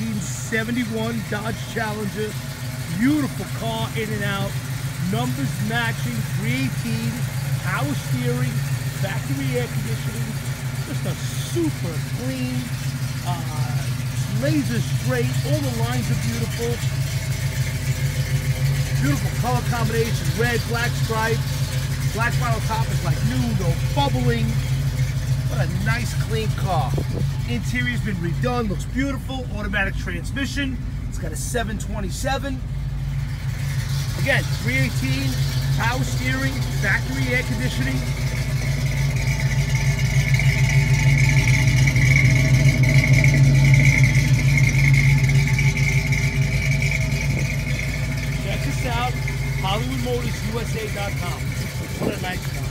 1971 Dodge Challenger. Beautiful car in and out. Numbers matching, 318, power steering, factory air conditioning. Just a super clean, uh, laser straight. All the lines are beautiful. Beautiful color combination, red, black stripes. Black vinyl top is like new, no bubbling. What a nice clean car. Interior's been redone, looks beautiful. Automatic transmission. It's got a 727. Again, 318, power steering, factory air conditioning, Hollywoodmotorsusa.com. What a nice car.